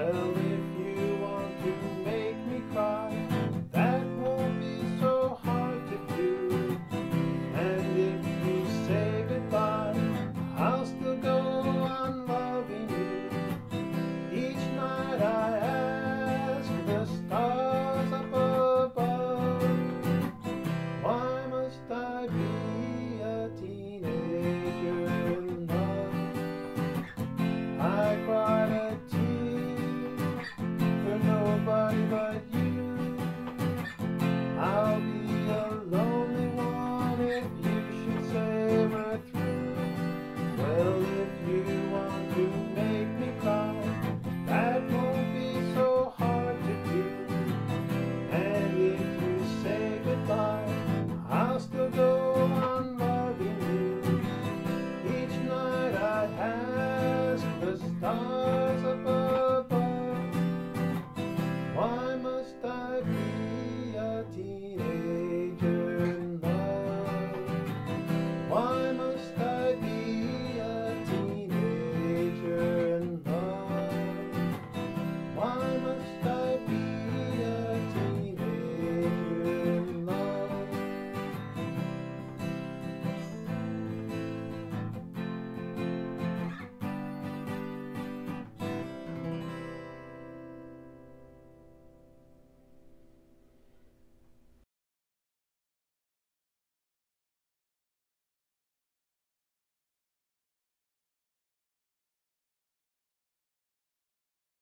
Well,